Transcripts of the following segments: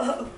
Oh.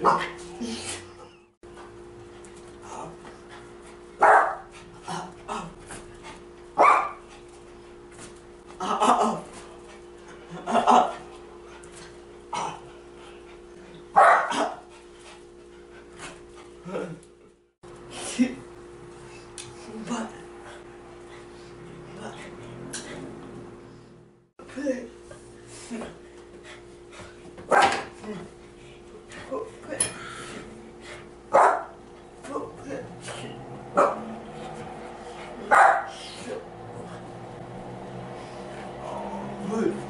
Yeah. 물.